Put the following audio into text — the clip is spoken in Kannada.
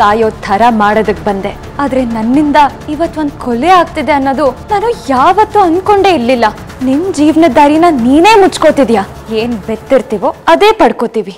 ಸಾಯೋ ಥರ ಮಾಡೋದಕ್ಕೆ ಬಂದೆ. ಆದ್ರೆ ನನ್ನಿಂದ ಇವತ್ ಒಂದ್ ಕೊಲೆ ಆಗ್ತಿದೆ ಅನ್ನೋದು ನಾನು ಯಾವತ್ತೂ ಅನ್ಕೊಂಡೇ ಇರ್ಲಿಲ್ಲ. ನಿನ್ನ ಜೀವನದ ದಾರಿನ ನೀನೇ ಮುಚ್ಕೋತಿದ್ಯಾ? ಏನು ಬೆತ್ತಿರ್ತೀವೋ ಅದೇ ಪಡ್ಕೋತೀವಿ.